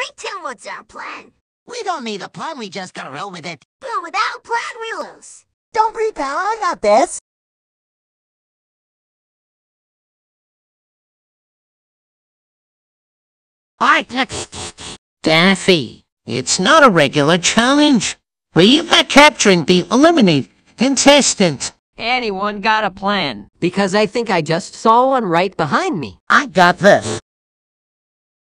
right Tim, what's our plan? We don't need a plan, we just gotta roll with it. But without a plan, we lose. Don't worry, pal. I got this. I Daffy, it's not a regular challenge. We are capturing the eliminated contestant. Anyone got a plan? Because I think I just saw one right behind me. I got this.